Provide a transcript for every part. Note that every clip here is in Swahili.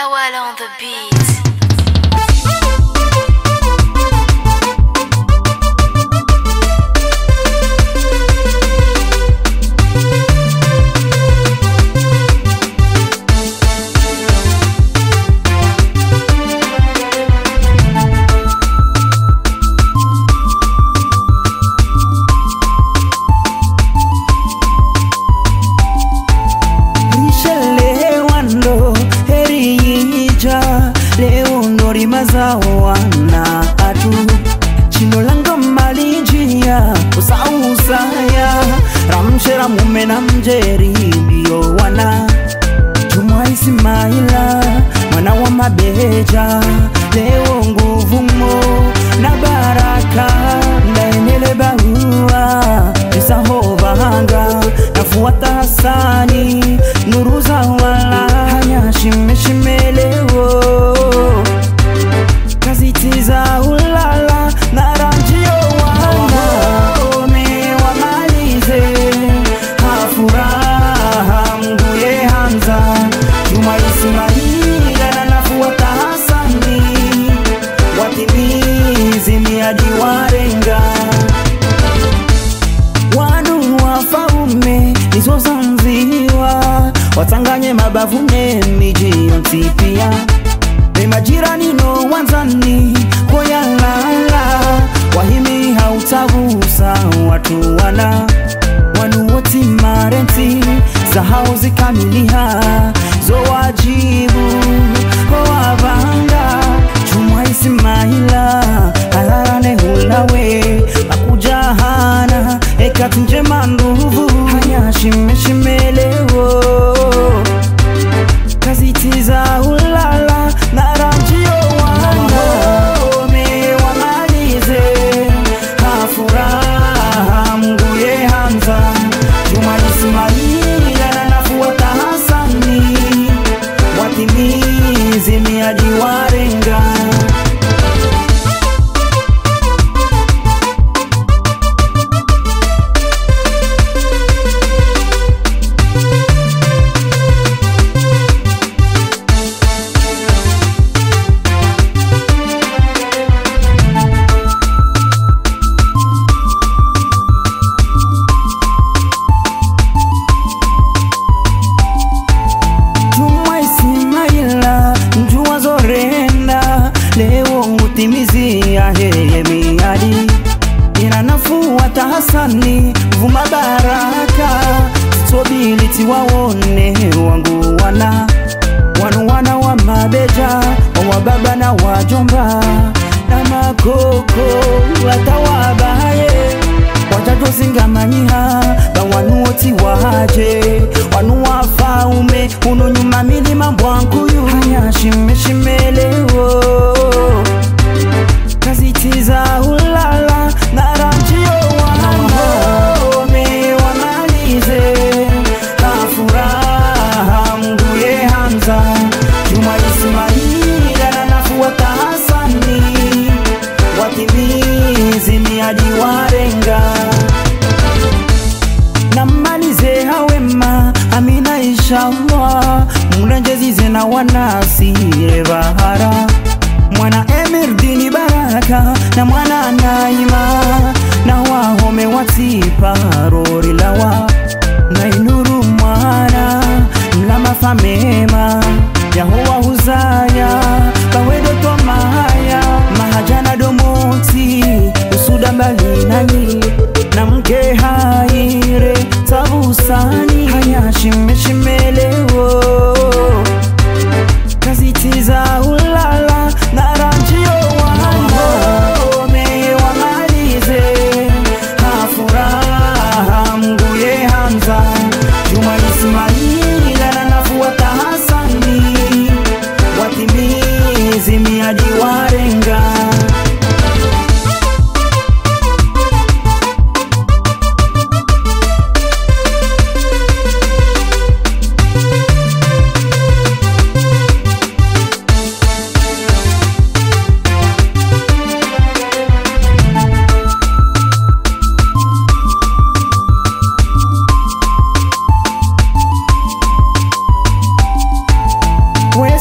Lawal on the beat. Julián.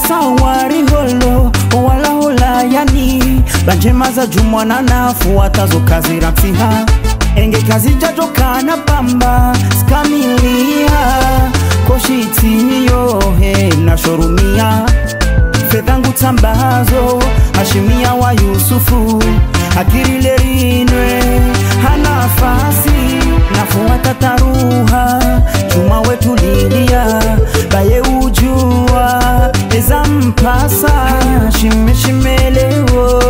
Sawari holo wala holayani banjema za jumwana nafuatazo kazi rapsiha enge kazi jatokana pamba skamilia. Koshitiniyo he nashorumia fedhangu tambazo hashimia wa yusufu. Akirilerindwe hanafasi nafuata taruha chuma wetu lilia baye ujua eza mpasa shimeshimelewo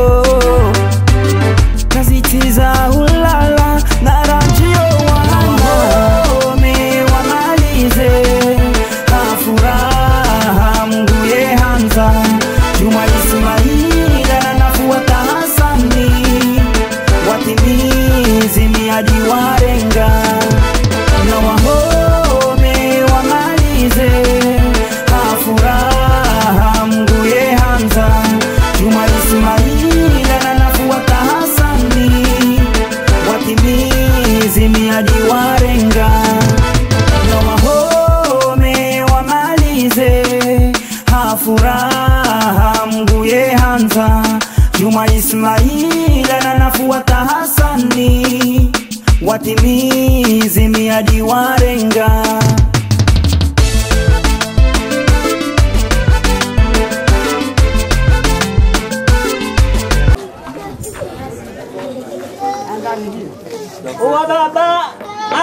kazitiza ulala na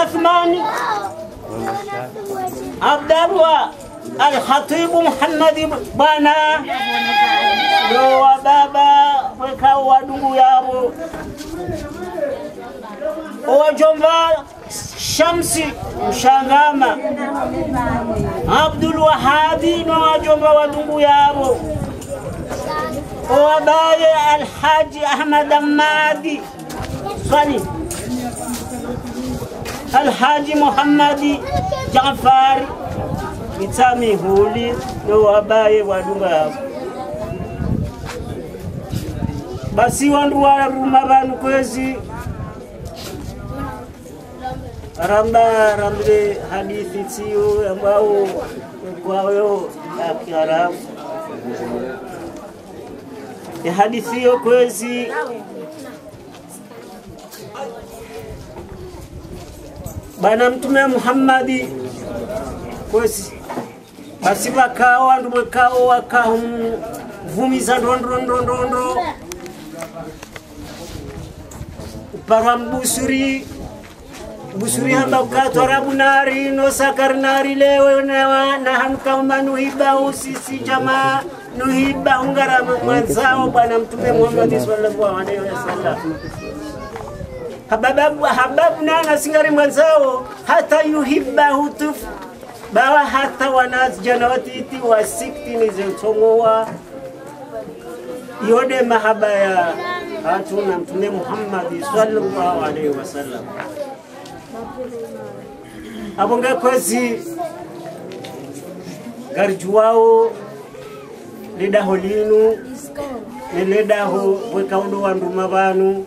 Athmani Abdallah Alkhatibu Muhammadi bwana ndo wa baba wekao wadungu yabo owajomba Shamsi Mshangama Abdul Wahabi no wajomba wadungu yabo owabaye Alhaji Ahmad Amadi Swali Alhaji Muhammadi Jafari Itami Huli no wabaye wadunga yabo basi wandu waruma banu kwezi aramba rambire hadithi tiyo ambao kwayo ya Kiarabu. Ya hadithi hiyo kwezi bana mtume Muhammadi. Kwesi basi bakao wandu mwekao wakahumvumiza ndondondondondo para mbusuri. Busuri hamba ukatwara bunari nosakari nari lewe nawa na hamkama nuhiba usisi jamaa nuhibahu ngarama mwenzao bwana mtume Muhammadi sallallahu alaihi wasallam hababu hababu nana singari mwanzao hata yuhibba hutuf bawa hata wanas janawatiti wasikti nizotongowa yode mahaba ya hatuna mtume Muhammad sallallahu alaihi wasallam. Abonga kwezi garjuwao lidaho linu nilidaho wekaudo wanduma vanu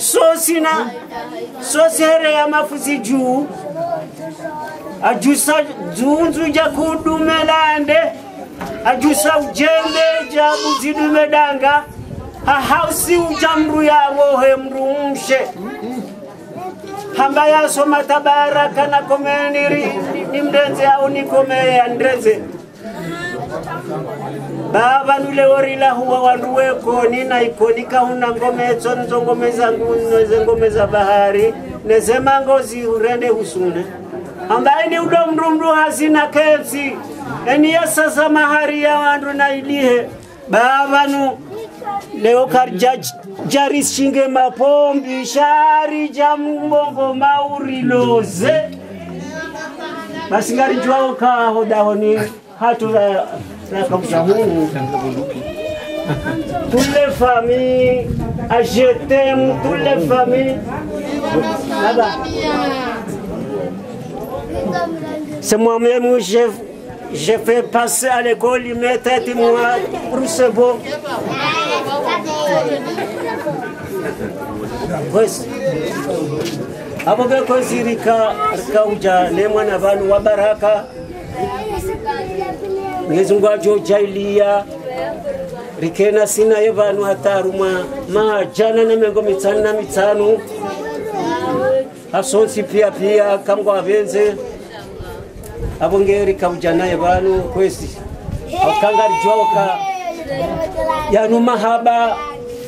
sosina sosere ya mafuzi juu ajusa dzunzu ja kudumelande ajusa ujembe ja buzidume danga. Hahausi uja mru yawohe mru mshe hamba yasoma tabaraka na komeniri. Nimdenze au nikomeye andreze baba nulehorila huwa wandu wekoni na ikoni kahuna ngometso nzo ngome zangu neze ngome za bahari. Nezema ngozi urende husune. Ambaye ni udo mndu hazina kensi eni yasasa mahari ya wandu na ilihe. Baba nu leo karja jarishinge mapombi shari jamungongo mauriloze basi ngari jwao kaho nakauja hunu toutes les familles à je t'aime toutes les familles. Là-bas. C'est moi-même où j'ai j'ai fait passer à l'école, il met tête moi pour ce beau. Kwesi abo bekozi rika rikauja nemwa na vanhu wa baraka Mwenyezi Mungu ajojailia rikena sinaye vanhu hatarumwa majana na mengo mitsanu na mitano asonsi pia pia kamgo avenze. Abo ngeri kauja naye vanhu kwesi. Akangarijwaka yanu mahaba.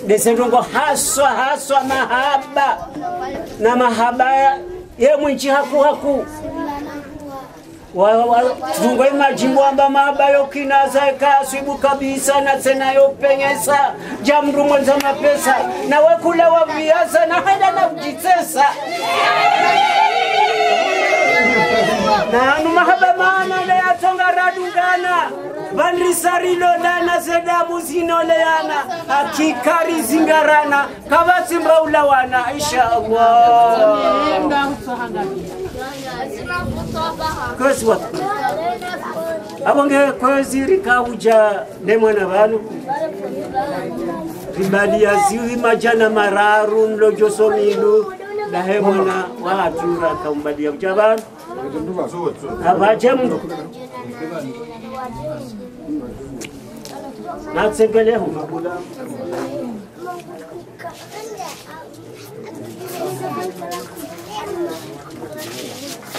Desendongo haswa haswa mahaba. Na mahaba ye mwinchi haku haku tungwe majimbo amba mahaba yokinaza ekaasibu kabisa na tena yopenyesa jamru mwenza mapesa nawe wa waviaza na hada na kujitesa. Nanu mahaba mana leyatonga radungana vanrisarilodana sedamu zinoleana akikari zingarana kavasimba ulawana kwezi wapi avo nge kwezi rikauja nemwe na vanhu ribaliyaziwi majana mararu nlojoso minu dahe mwana waatura kaumbalia kucha vanhu avache mndu. Natsengeleho Thank you.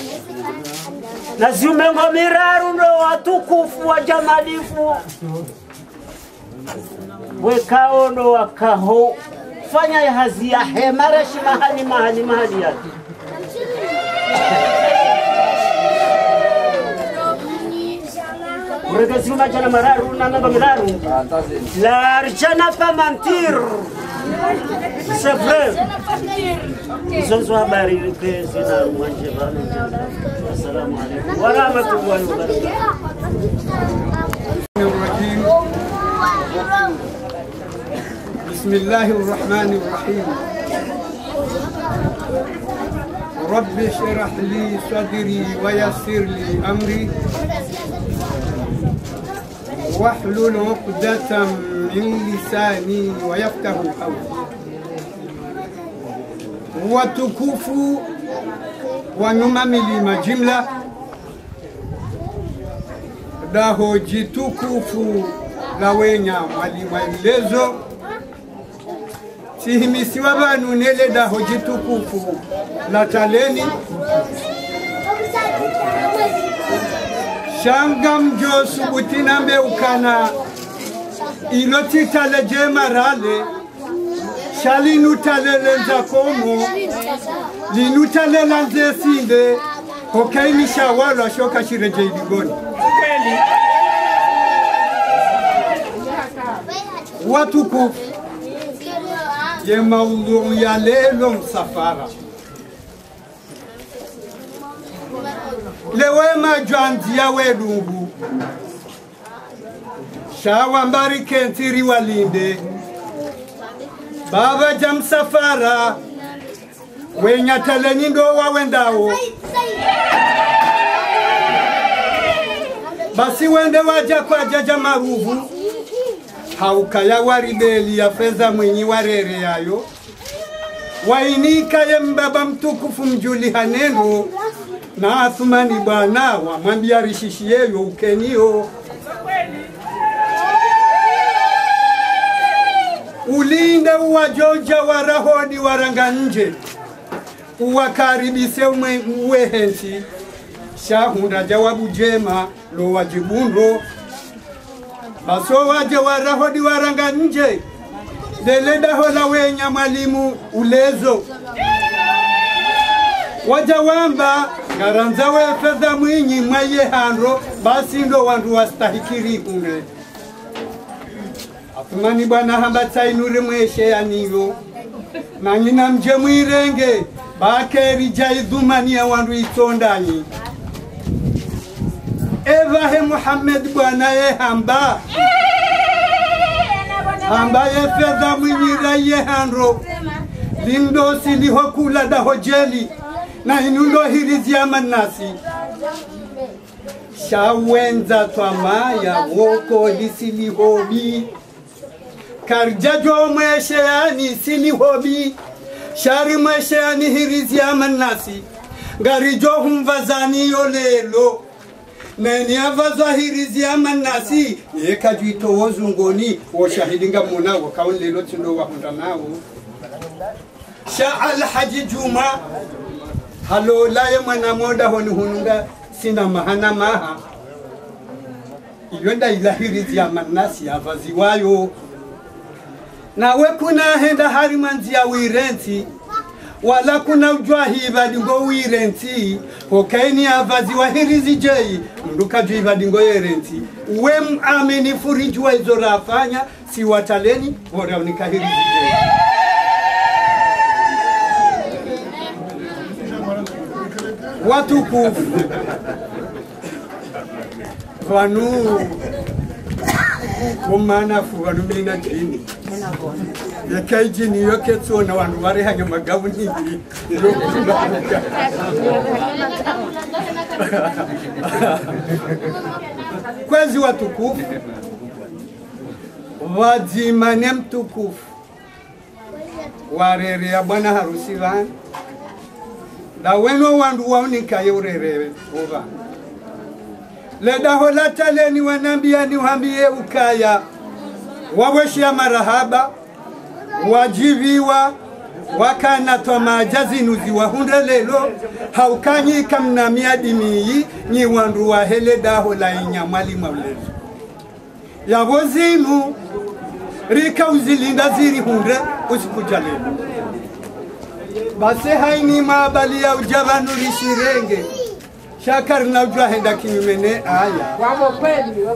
Na ziumengo miraru ndo watukufu wajamalifu wekao ndo wakaho fanya hazi ya hemareshi mahali mahali mahali yake ورجسيو نجنا مرارو نانا بغدارو لا رجنا فمانتير سفر زنزو هباري كيسينا وانجبان السلام عليكم ورحمة الله وبركاته بسم الله الرحمن الرحيم رب اشرح لي صدري ويسر لي امري واحلل عقدة من لساني ويفقه قولي watukufu wa nyuma milima jimla daho jitukufu la wenya mwalimu ilezo sihimisiwa vanu nele daho jitukufu la taleni shanga mjo subutina ukana. Ilotitale jemarale shalinutale shalinutalelenza komo. Linutale lanze sinde. Kokaini walwa shoka shireje iligoni watukufu. Ye maudhu ya lelo msafara lewema welungu shawa mbari kentiri walinde. Baba ja msafara wenyataleni ndo wawendawo basi wende waja kwa jaja maruvu. Haukaya waribeli ya fedha mwenyi warere yayo. Wainika ye mbaba mtukufu mjuli haneno na athumani bwana wamwambia rishishi yeyo ukenio. Ulinde uwajoja warahodi waranga nje. Uwakaribise uwehenti shahunda jawabu jema lo wajibundo. Baso waje warahodi waranga nje. Deledaho la wenya mwalimu ulezo wajawamba ngaranza wefedha mwinyi mwaye hando basi ndo wandu wastahikiri hunde atumani bwana hamba tsainure mweshe yaniyo nanyina mje mwirenge bakeri jaidhumania wandu itsondanyi evahe muhammed bwana ye hamba. Hamba ye fedha mwinyira ye handro lindo siliho kula daho jeli na inundo hirizia manasi. Shawenza twamaya woko lisilihobi karjajo mwesheani silihobi shari mwesheani hirizia manasi. Yolelo neni avazwa hirizia manasi? Yekajwito wozungoni woshahidinga munawo kaulelo tindo wahunda nawo sha alhaji juma halolaye mwana moda honi hununga sina mahana maha. Iyo ndailahirizia manasi avaziwayo nawe kuna henda hari manzia wirenti wala kuna ujwa hivadingo wirenti hokaini avazi wa hirizi jei mndu kaju hivadingo yerenti we ameni furijua izo rafanya watukufu vanu vomanafu vanu mina jini. Yakai jini yoketsona vanhu vari hange magavu nindi yokunakuka kwezi watukufu vadzima nemtukufu warerea bwana harusi vanu na weno wandu waunikaye urerere uva. Ledaho lataleni wanambia niwambie ukaya. Waweshia marahaba wajiviwa wakana twamaja wahunda lelo. Haukanyika mna miadi miyi nyi wandu wahele daho la inyamwali maulezo yavo zinu rika uzilinda ziri hunde usikuja lelo basi haini mabali ya ujavanu rishirenge shakari na ujwa henda kinyume ne aya.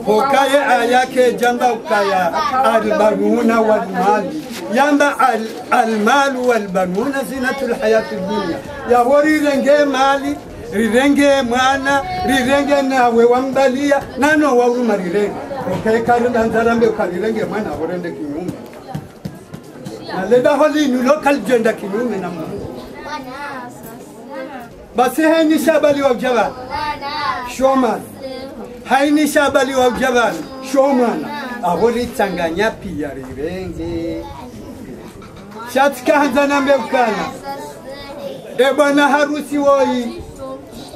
Hokaye aya ke jamba ukaya albanuna walmali. Yamba al, almalu walbanuna zinatul hayati dunia yaho rirenge mali rirenge mwana rirenge nawe wambalia. Nano wauruma rirenge. Hokaye karinda nzarambe ukarirenge mwana horende kinyume naledaho linu lokaljenda kinyume na mungu basi haini shabali wa ujabani shoman haini shabali wa ujabani shomana. Aboli tanganya pia rirenge shatikahanza nambe ukana e bwana harusi woyi.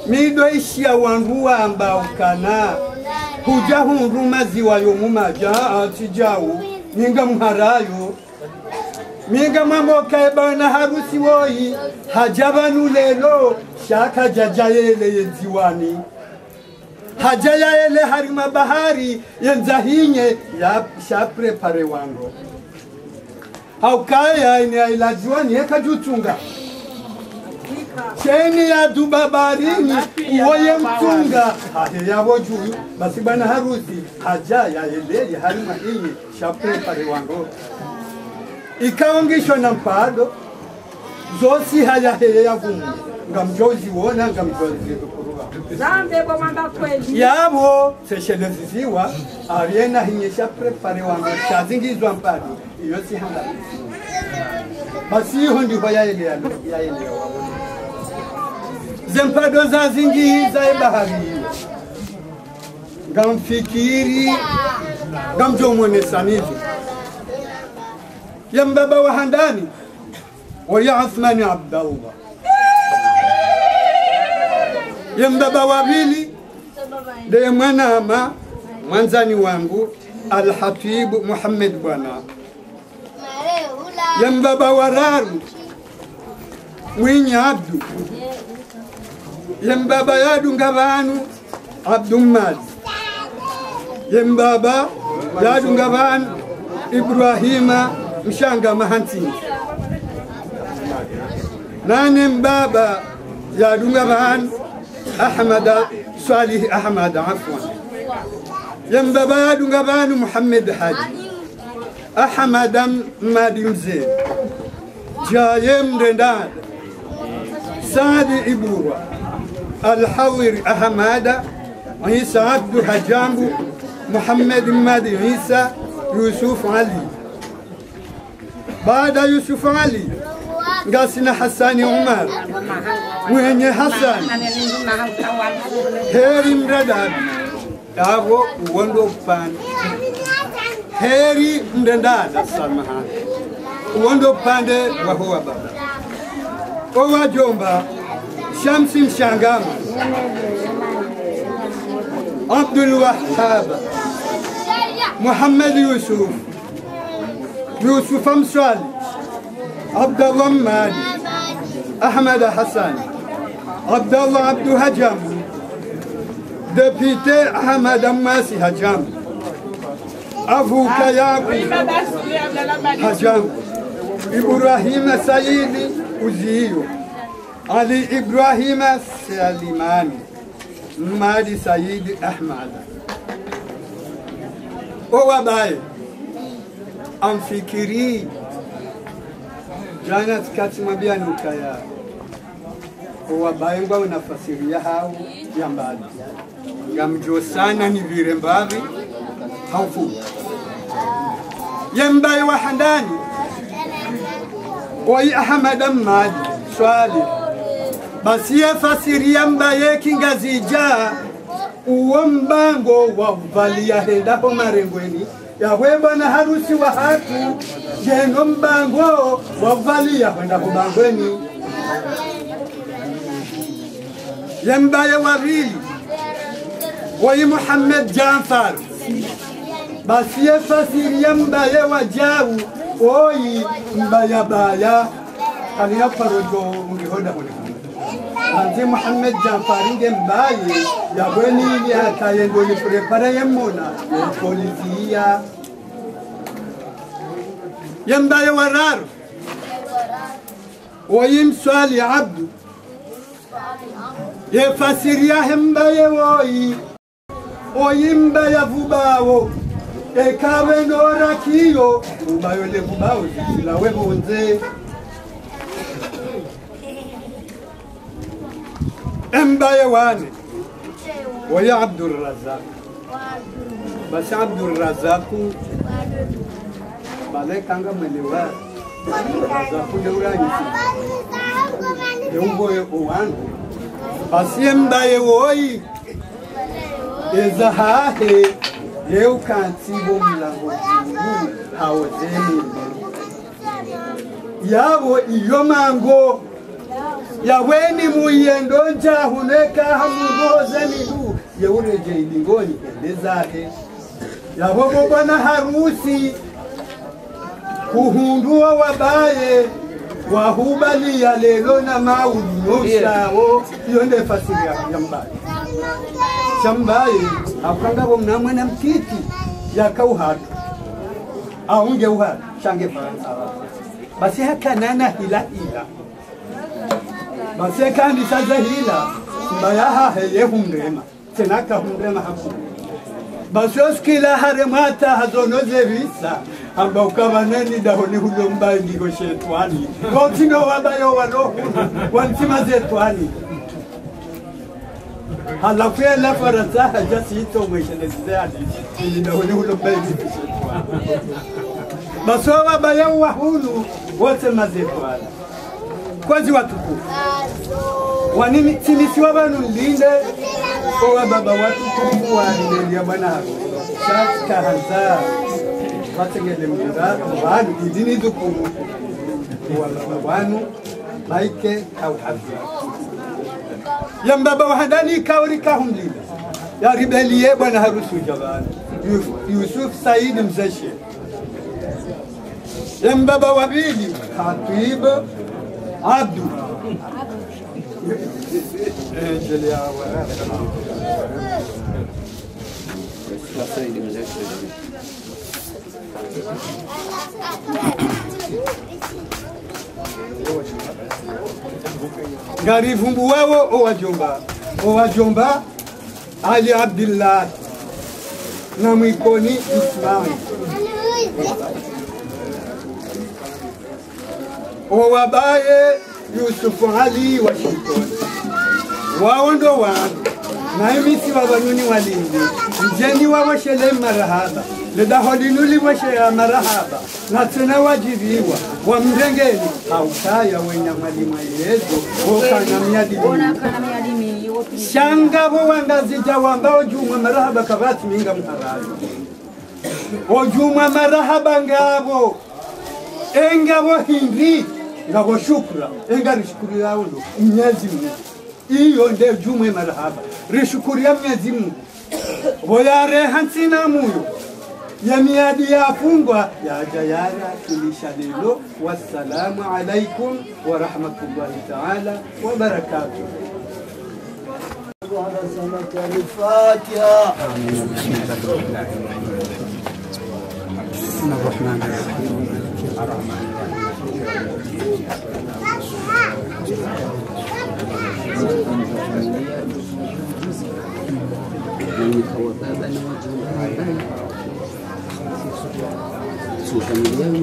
Mido ishia wandu wamba ukana. Huja hunduma ziwayo mumaja atijawu ninga mharayo minga mamboka bana harusi woi. Hajabanu lelo shaka jaja yele yenziwani. Hajayayele harima bahari yenzahinye ya shaprepare wango. Haukaya ine ailaziwani yekajutunga cheni ya dubabarini uwoye mtunga. Hahe yabo juyu basi bana harusi. Haja hajayayeleye harima inye shaprepare wango ikawa ngisho nambhalo zosihalahelela yakumu ngamjoziwona ngamjozizekuruka zambe kwamambakhweli yabo sesheleziziwa avyenahinyesha prepare wange shazi ngizwa mpalo iyo sihangaisi basi iho ndiho yaelewa zempado zazingiza ebahaviyo ngamfikiri ngamjomonesanizo ya mbaba wa handani. Waya Uthmani Abdallah. Ya mbaba wa de mwanama mwanzani wangu Alhatibu Muhammad bwana. Ya mbaba wa raru mwinyi Abdu. Ya mbaba yadunga vanu Abdumad ya mbaba yadunga vanu Ibrahima mshanga mahanti. Nane mbaba ya dunga bahan ahmada salih ahmada afwan. Yan baba dunga banu muhammad haji ahmada madi mzee. Jaye mdendada sadi iburwa. Alhawiri ahmada isa abdu hajambu muhammad madi isa yusuf ali. بعد يوسف علي. قاسنا حسان عمر وهني حسن. هيري مردان داغو وندو بان هيري مردان السلمها وندو بان وهو بابا. هو جومبا شمس مشانغام عبد الوهاب. محمد يوسف. Wahab muhammad yusuf yusuf mswali abdallah madi ahmad hassan abdallah abdu hajam député ahmad ammasi hajam avuka yaku hajam ibrahima sayidi uziyo ali ibrahima salimani madi sayidi ahmad. Owabaye amfikiri jana tikatimwambia nukaya owabaye ngwa unafasiria hau ya mbali. Ngamjo sana ni vire mbavi haufu yembaye wa handani. Oyi ahamada ammadi swali. Basi yefasiria mbaye kingazija uwo mbango wavalia hendaho marengweni yawe bwana harusi wa hatu jeno mbango wavalia kwenda kubangweni? Yembaye wavili wayi muhammed jafar. Basi yefasiri mbaye wajau oyi mbayabaya kaliya farojo ngihoda Manzi Muhammad Jamfari Dembaye yabweni yataye ngo ni prepara yemona polisiya Yembaye wararo ويمسوا عبد يفسر يا همباي وي ويمبا يا فوباو ekabe norakiyo ubayole fubawo silawe bunze. Mbaya wane oya Abdul Razak basi Abdul Razaku bale kanga mwelewa Razaku ne uranyisi yumboye owandu basi mbaye woyi. Eza hahe. Leo kansibo mulango juu hawo zeni yabo iyo mango. Yaweni muyendo njahuneka hamuhozenihu yeureje ilingoni ende zake. Yabo na harusi. Kuhundua wabaye. Wahubalia lelo na maulinoshawo iyo ndefasiri ya mbaye shambaye akangabo mnamwana mtiti yakauhatu aunge uhatu. Shange basi hakanana hila hila basi kandi saza hila mbayaha heye humrema tenaka basoskila hare mwata hazonozevisa amba ukavaneni dahoni hulo mbaye ngigo shetwani. Wautino wabayo warohu wantima zetwani. Halafu yela faransa haja dahoni hulo mbaye ngigo shetwani. Basoba bayo wahulu wote mazetwani kwazi watukufu. Wanini timisiwa vanu linde owa baba watukufu walilelia bwana harusi shakahaza vatengele mjura vanu idini dukuru owa baba wanu maike kauhavi yambaba wahandani kauri kahumlile yaribelie bwana harusi ujavanu yusuf saidi mzeshe. Yambaba wabili Abdu. Gari vumbu wewe o wajomba. O Ali Abdillah. Namiconi, Ismail. Owabaye Yusufu Ali Washington wao ndo wanu naimisi wavanuni walinzi mjeni wawoshele marahaba ledaholinu ya marahaba na tena wajiriwa autaya mrengeni hautaya wenya mwalimu yezo wokana miadili shangavo wangazija wambao jumwa marahaba kavatiminga mharayo ojumwa marahaba ngavo engavo hindi ngavo shukra engarishukuru yaundo mnyezi mungu iyo nde jumwe marahaba rishukuria mnyezi mungu voyareha ntsina muyo ya miadi yafungwa yaja yara kilisha lelo wassalamu alaikum warahmatullahi taala wabarakatuh الفاتحة 那你看我带带你们走，带带。出什么样的？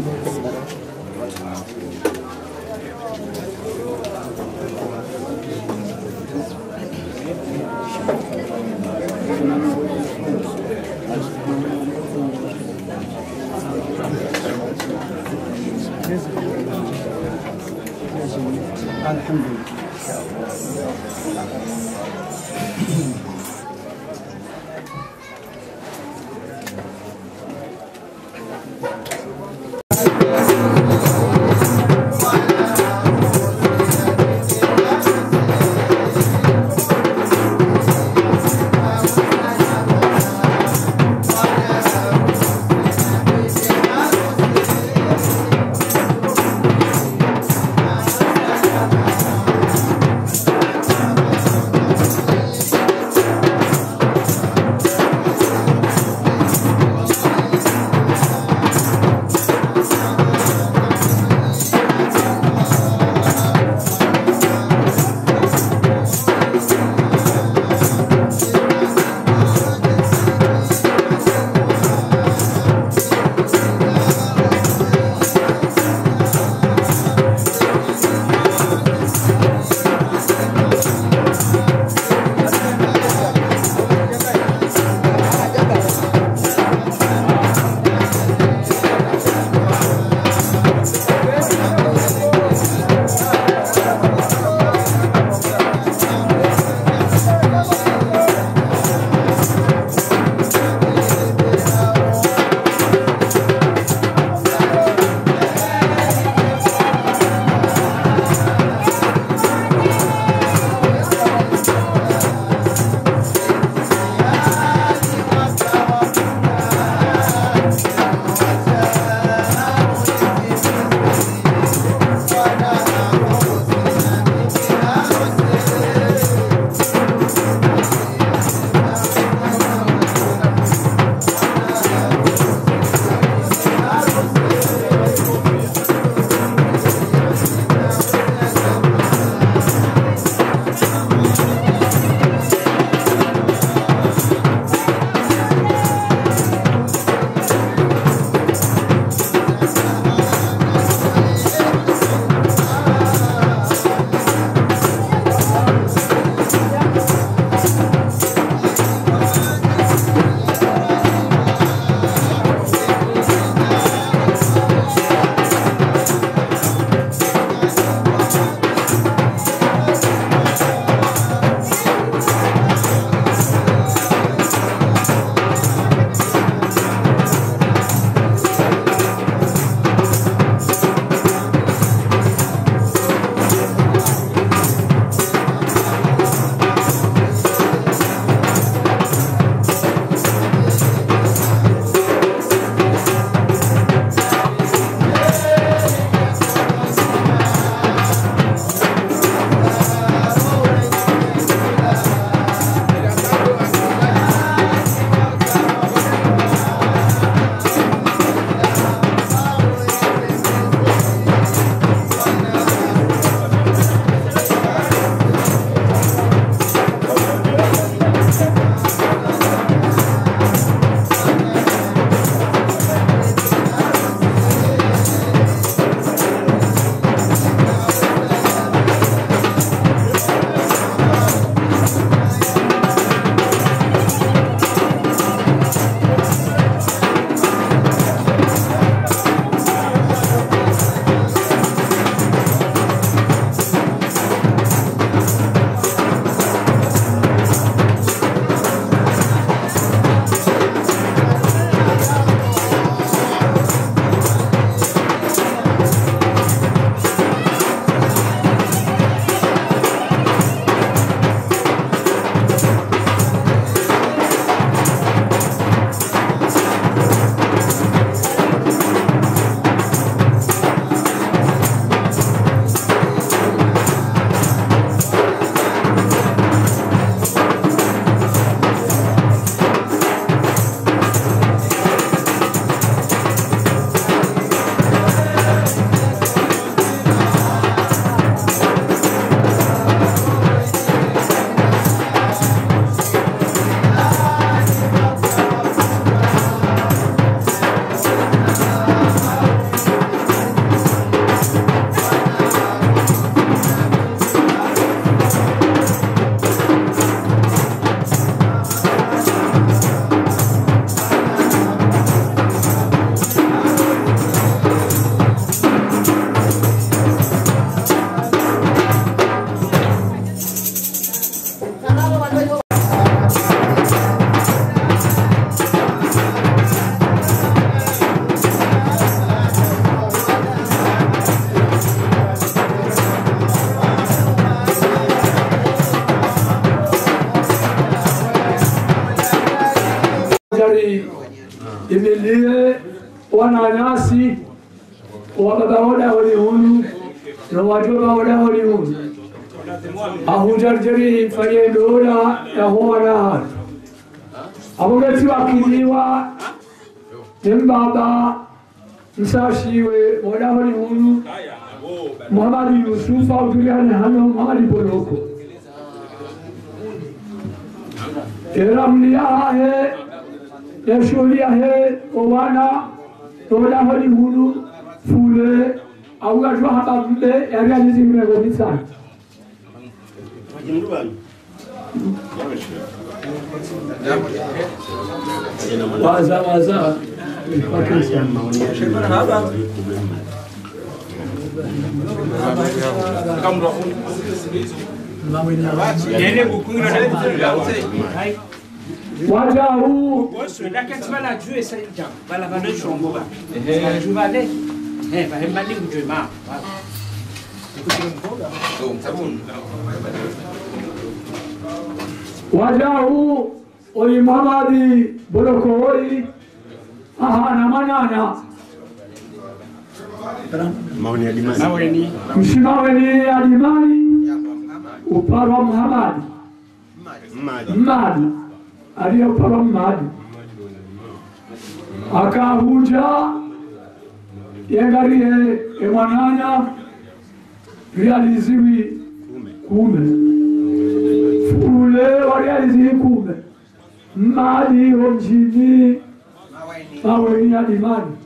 الحمد لله. जर्जरी fayedola yahowana abogati wakiziwa embaba msashiwe modabali munu muhamadi yusufu autuliane hano mahali ponoko era mliahe yasholiahe owana modabali munu fule augatwahabambe yagalizimegobisana waza waza huu oyi muhamadi oyi ahana manana. Mshimaweni adimani uparwa muhamadi mmadi. Aliye uparwa mmadi akahuja yengariye emwananya realiziwi kume fule warializiwi kume mmadi omjini maweni. Adimani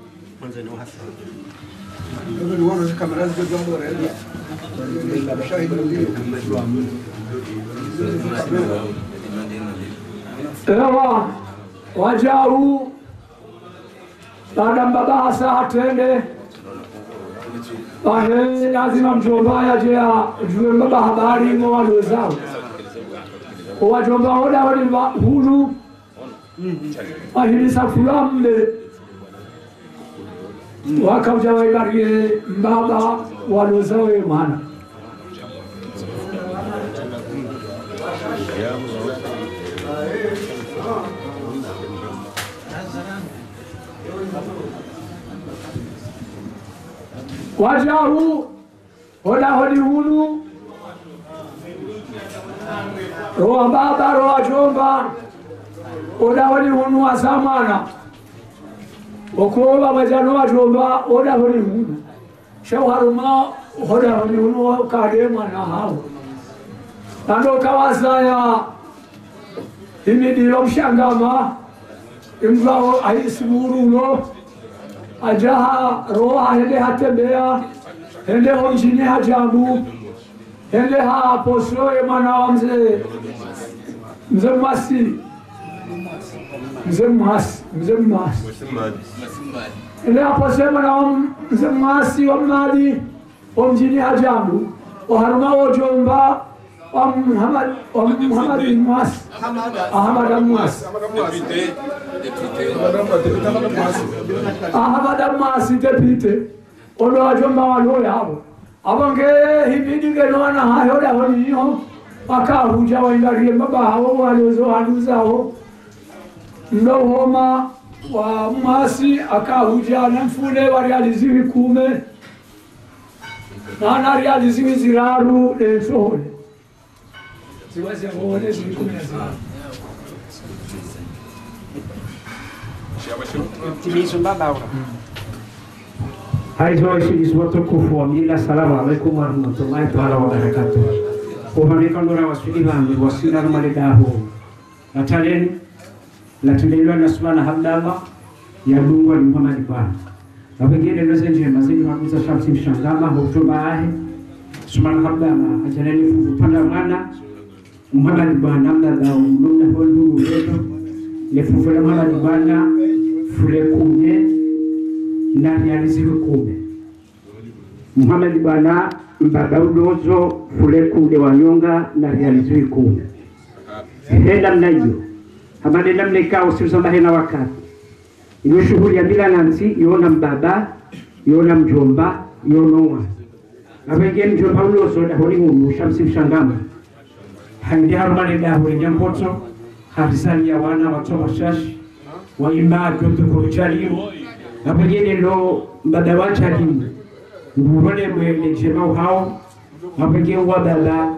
ewa wajau. Baada mbaba hasa atende ahe lazima mjomba yaje ajue mbaba habari ngo walozao owajomba oda wali hulu ahilisa fulambe wakauja waibarie mbaba walozawe mwana wajahu hoda wajahu hodahodiwulu rowa baba rowa jomba odahodiwunu asamana, okoba majano wajomba odahodiwunu shauharuma hodahodiwunu kademwana hawo andokawasaya imidiro mshangama imvao aisimurulo ajaha roha hende hatembea hende homjini hajabu hende ha posloe mwana wa mzee mzee mwasi mzee mwasi mzee mwasi hende haposloe mwana wa mzee mwasi wa mnadi homjini hajabu oharuma wojomba Om Muhammad, Om Muhammad bin Muaz. Ahmad bin Muaz. Ahmad bin Muaz deputy. Olo ajomba walo yabo. Abange hibidi gelwana hayo da waliyo. Wakahuja waingalie baba hao waliozo haduzao. Ndo homa wa Muasi akahuja na mfune walializiwi kume. Nana alializiwi ziraru lesohole. Ziwaze hole ziri kumi na ziraru Aizo waishi watukufu wa mila, salamu alaikum warahmatullahi taala wabarakatuh. Umanikandora wasuli vangi wasina rumalidaho natalen natulelwa na sumana hamdama ya dungwa ni Muhammad bana na wengine ndoze njema zini wakuza shamsi mshangama hutuba ahe sumana hamdama ajaneni fufupanda mwana Muhammad bana mdada umlunda hondu uleto lefufula Muhammad bana fule kumye ndani ya riziki kumi Muhammad mbaba udozo fule kude wanyonga na mna iyo henda mnayo mna namna ikawa siusamba hena wakati. Iyo shughuli ya mila nansi yona mbaba yona mjomba na wengine mjomba ulozo dahoni hunu shamsi mshangama handi harumale dahuri nyampoto harisani ya wana watoa shashi waimba doto kuruchalimu apejele lo mbada limu mburone mwene jemau hao na apege wa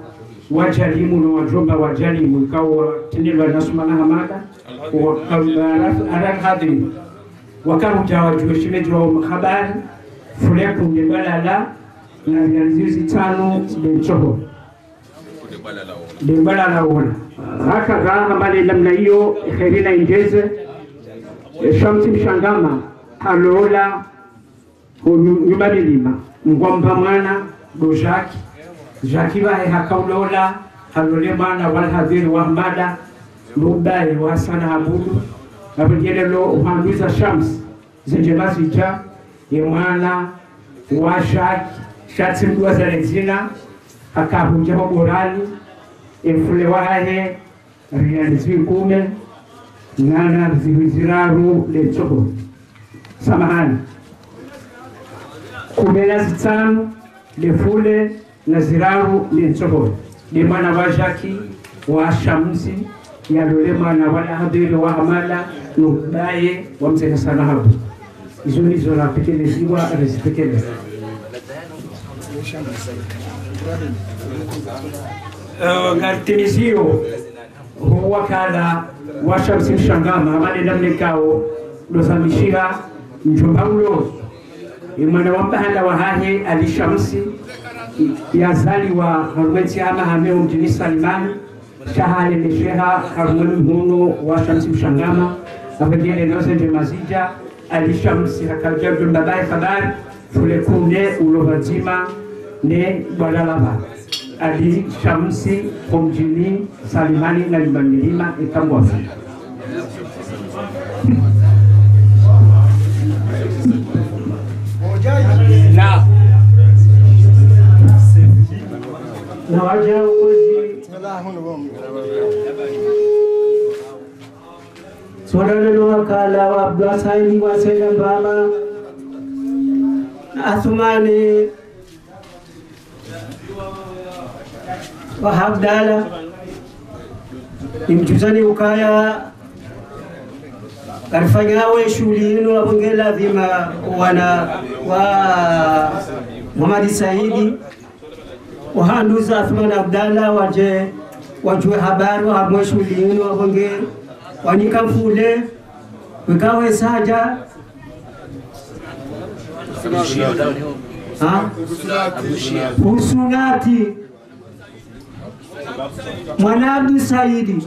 wacha limu na wajomba wajalimu ikawa tendelwa nasumana hamada. Ala hadri wakaruja wajueshimeji wa habari fulekunde balala. Na vyanzizi tano lenchoho limbalala wona hakadha ambale namna hiyo kherina injeze. Shamsi mshangama halola nyuma milima ngwamba mwana go jaki jaki bahe hakaulola halole mwana walhadhiri wa lubaye wasana abudu. Abujelelo uhanduza shams zenjebazija ye mwana wa shaki shatsimdua zalezina akahuja borani efule wahe riani ng'ana ziwiziraru letsoho samahani. Kumi na zitano lefule na ziraru letsoho ni mwana wa jaki wa shamsi yalole mwana wala hadiri wa hamala nubaye wamzeka sana hapo izo nizo napekeleziwa rezipekeleza ngartimizio huwakala washamsi mshangama amane dosamishiha dozamishiha mjombaulo imwana wambahanda wahahe alishamsi yazaliwa harumwezi ama hameo mjini salimani shahalemesheha harumwemi mhuno wa shamsi mshangama avegele nozenje mazija alishamsi hakajajo babaye habari fulekune ulovazima ne bwalalava ali shamsi komjini salimani na Limbamilima ikambwafa na. Na waja uwezi. Sodalelo wakala wa na wa ni nimjuzani ukaya. Karifanyawe shughuli ino abongela vima wana wa Muhamadi Saidi. Wahanduza Athman Abdalla waje wajue habari wahamwe shughuli ino abonge wanika mfule wikawe saja. Ha? Husunati mwana Abdu Saidi.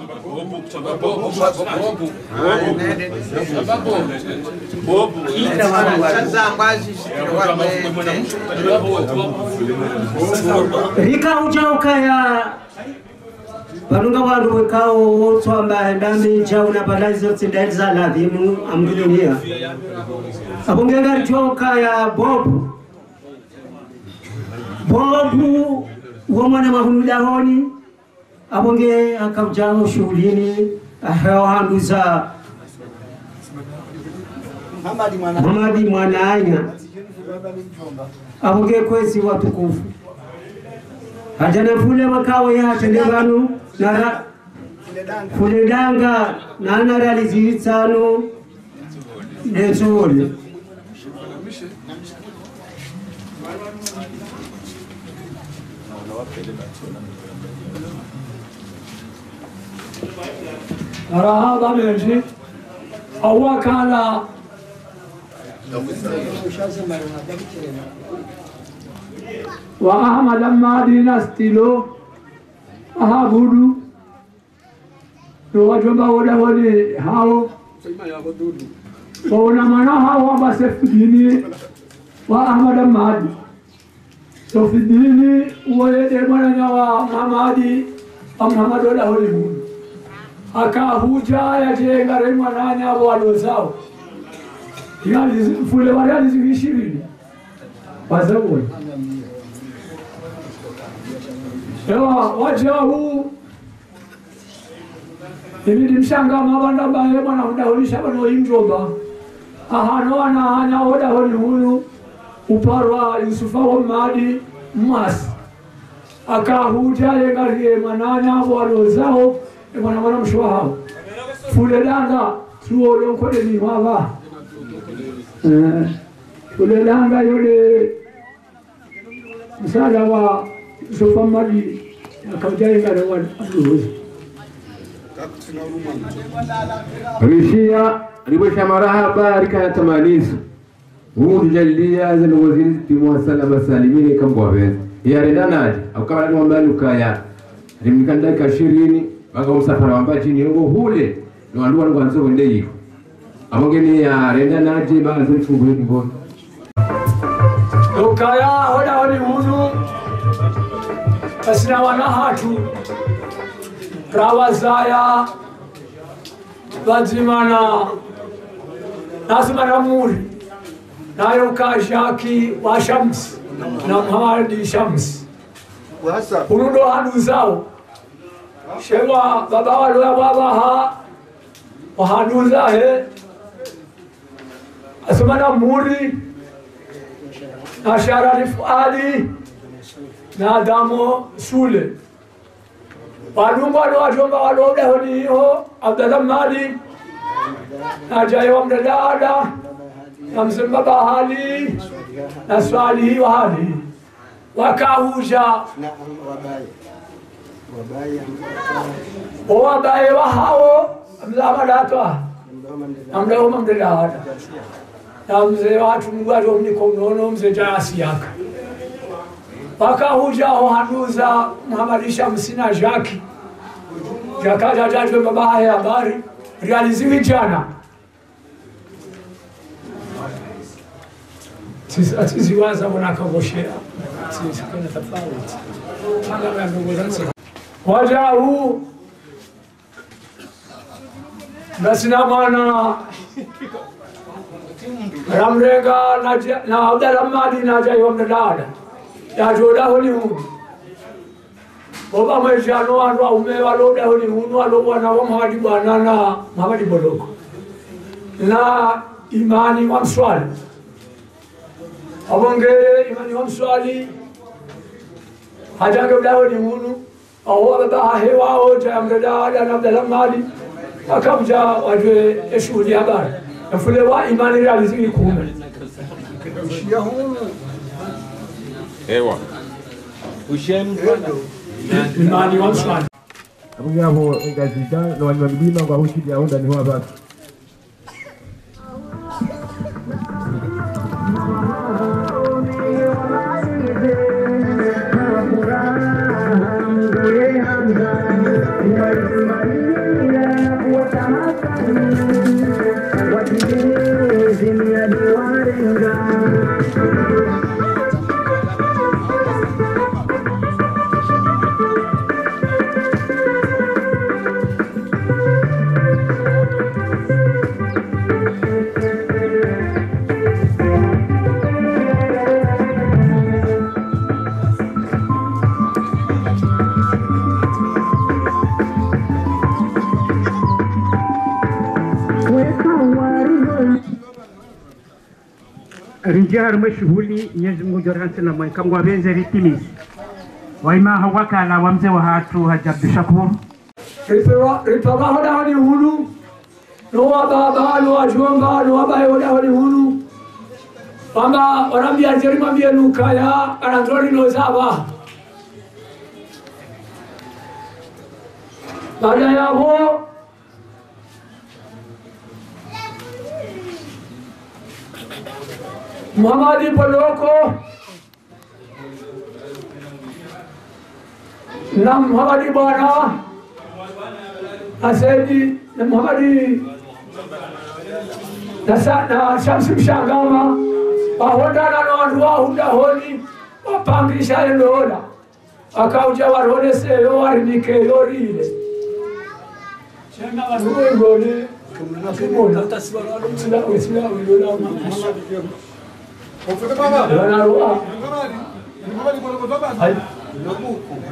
Rika ujaukaya vanonga vanhu wekao wotswamba ndambi jauna palazo tsindaiti amdulinia amdudunia apongenga rijaukaya bobu. Bobu womwana aponge akaujaho shughulini ahewahanduza Muhamadi mwanaanya abonge kwezi watukufu. Hajana fule makawe ya tendegano nara fule danga nana Karahadan önce Allah Kala ve Ahmet'en madine stilo aha budu nuwajoba wole wole hao waunamana hao wabase fidini wa Ahmet'en madi so fidini uwoyedermananya wa Muhammadi wa Muhammad wole wole budu akahuja yajenga re mwananya abo walozao fule wari alizi ishirini wazabona ewa wajahu ibidi mshangama banda baye mwana udaholisha bano injoba ahano wanahanya odaholi huyu uparwa yusufa madi masi akahuja yengarie mananya abo walozao mwana mwana mshwa hao. Fule danga tuolonkodeni wava Eh, yule langa yule msala wa sofamadi akaujaingana wa aduhuzi rishia ribosha marahaba rikaya tamanizo hundu jallia zana waziri timwa salama salimini wa beza. Yarenda naje akaba baka msafara wamba chini ngo hule no andu wangu anzo wende yiko amogeni ya renda naje baka zuri fungu ni ngo ukaya hoda hodi munu asina wana hatu. Rawazaya vadzimana nasimana muri nayo kashaki wa shamsi na muhamadi shamsi unundo hanu zao شما قدار ها وهانوزا هي أسمنا موري. ناشارة رفعالي نادامو سولي. وانو مالو أجو والو لهني هو عبد الله مالي ناجاي ومن دادا نمزم بابا هالي نسوالي وهالي. وكاهو جا نعم وباي owabaye wahao mzamadatwa amdaoma mdadada na mzee watu mgwato mniko mnono mzee jayasiyaka wakahujaho hanuza msina Jaki jakaja jajwe babaye habari realiziwi jana atiziwaza wanakagoshea وجاءوا نسلمنا رمريكا نعودا لما دي ناجا يوم نداد يا جودا هولي هون بابا ما شانو انو اومي والو دا هولي هون والو وانا وما دي بانانا ما دي بلوك لا إيماني وام سوال أبونغي إيماني وام سوالي هاجا قبلا هولي هونو هو بقى هوا وجه أمرنا لنا بدل مالي أكم جاء وجه إشود يا بار فلوا إيمان رالزق يكون يهون إيوه وشام إيمان يوم سمان أبو يا هو إذا زيدان لو أن مدينة وهو شيء يهون ده هو بس basi harimo shughuli Mwenyezi Mungu jorhansi na mweka benze ritimizi waimaha wakala wa mzee wa hatu Haji Abdu Shakur ripabahoda hulu. Nuwa nowababa nowajomba nowabayoda honi hunu wamba wanambia jerimambie lukaya anandroli nozaba baada yavo Muhamadi nozaba. Baada ya bwana na Saidi na Muhamadi na, Sa- na Shamsi Mshangama wahondana na wandu wahunda honi wapangisha endola akauja warone seyo warinike yorile chena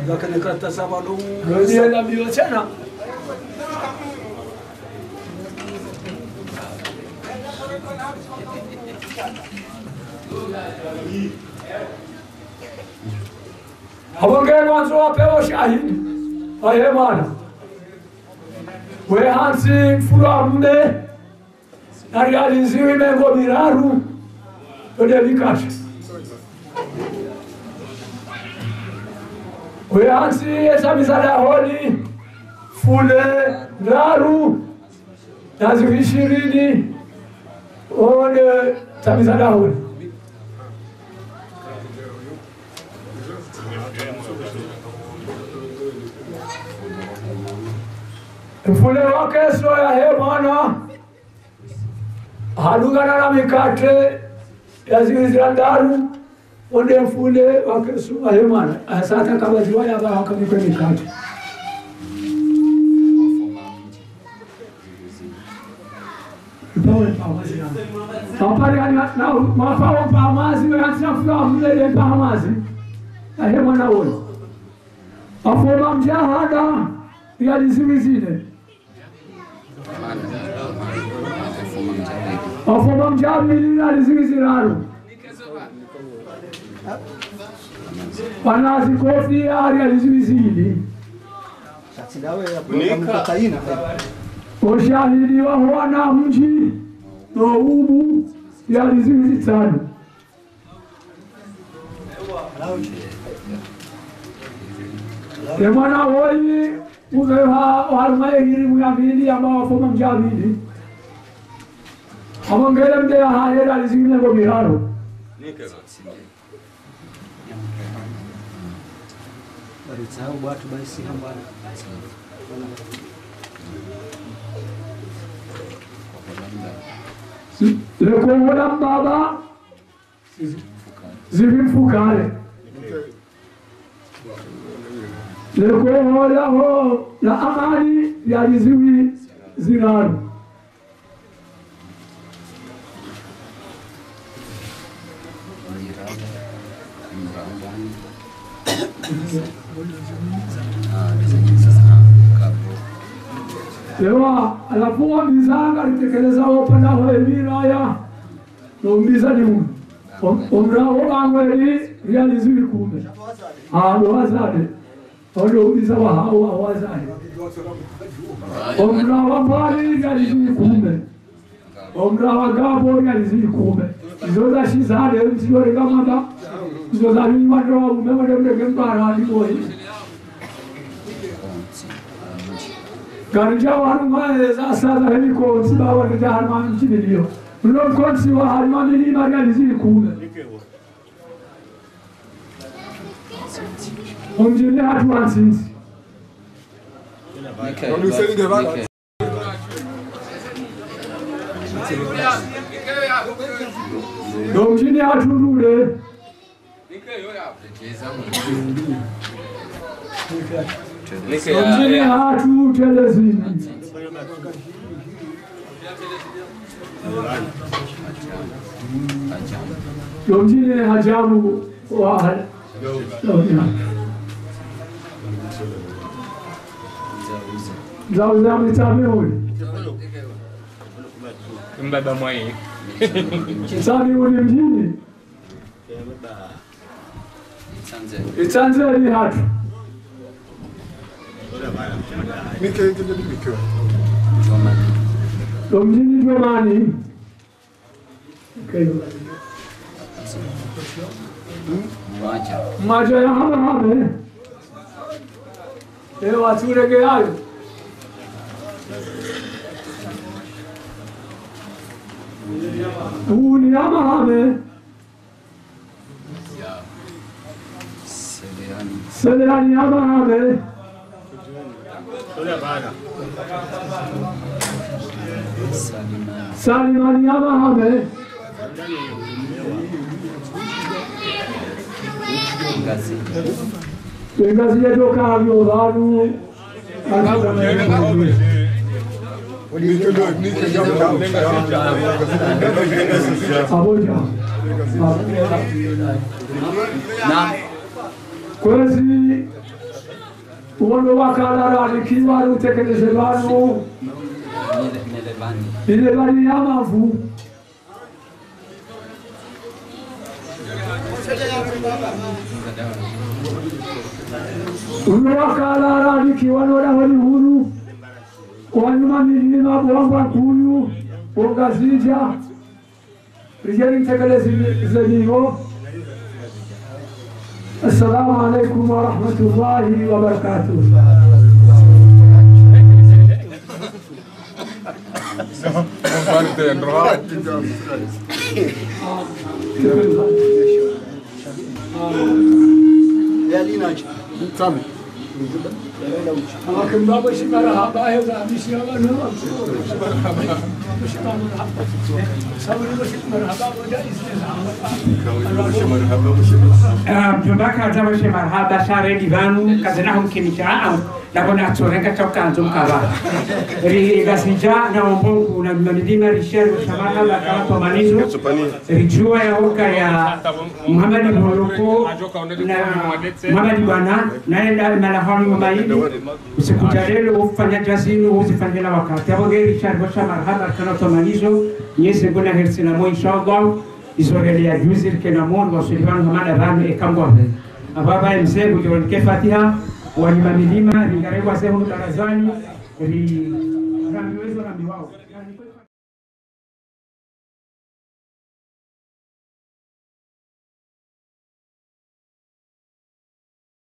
Dacă ne cata seama nu... Răzie la Mioceana. Avângeri manzoa pe o şahin. Ayemana. Ve hansi fulamne. Nariyalinzi ve mengobiraru. Miraru ode vikasha wehansi holi fule ndaru nazivu one mfule Fule so ya hemana hadugana na mikate ያዚህ ዳሩ ወደ ፉሌ ወከሱ አለማን አሳተ ካባጅ ወይ አባ ወከም ከሚካቱ mafao pamazi wakasafurahule lepamazi ahemwana wona afoma mjahada yalizimizile yaliziwizile afoma mjabili aliziwiziraru wanazi kofi ari aliziwizili ushahidi wa wana mji noubu yaliziwizitano emwana woyi uveha warumaehirimu yavili ambao wafoma mjavili amongele mdeya hayera aliziwinego miraro lekowola mbaba zivimfukale lekoholaho na amali yaliziwi ziraru Ewa, anapoa mizanga alitekeleza wapanda hawemilaya nombisa ni mungu omulabo bangweri lyalizo ibikumi alowazade olombisa wahawo awazade omulaba mwali lyalizo ibikumi omulaba gabo lyalizo ibikumi izo zashizade mtiyolengamanda Sodani marrom, me madam de kem parali boy. Karınca var mı? Asla da heli konsi baba da harman için biliyor. Bunun konsi var harman dediği margalizi kuğulu. Oncinli hatmansız. Okay. Onu seni de var. Okay. Domcini hatunu. 这有点儿这节奏的这个力勇气的阿珠真的是你们的朋友们勇气的阿家族哇还有一个让让你加六五零零五百八十万元请稍等我联系你 Sanjay. It's Sanjay Hihar. Miko'ya gidelim Miko. Domini Giovanni. Okay. Maja. Maja yahan hame. E vatura gaya. Bu niyama hame. Söyle ya bana abi. Salim Ali Yaman abi. Bengazi'ye çok ağrıyorlar. Aboca. Aboca. quase ono wakala alikiwa utekelezaji o ile bali ya o wakala alikiwa wala wali boa wanyuma milima o kuyu ongazija te utekelezeni wao mtekelezenivo assalamu alaikum warahmatullahi wabarakatuh Hakkımda başı merhaba evla misyalarını başı merhaba. Başı merhaba. Sabırı başı merhaba. Burada izleyin. Abubakar başı merhaba. Sare divan kazinahum kimica'am. Lakon atsorenka chokkanzum kaba. Rigasinja na mbongu na mmanidima rishari samaha la kama tomanizo. Rijua ya oka ya Muhammad Moroko na Muhammad Bana naenda malahoni mbayi usikujalelo ufanya jazinu uzifanyela wakati. Hapo geri cha washa marhaba kana tomanizo nyese gona hersina mo inshallah isorelia juzi kena mon wasulivanu hamada vanu ekambwabe ababa mzee kujonke fatiha wanyuma milima lingaregwa sehemu tarazani ri rambiwezo rambiwao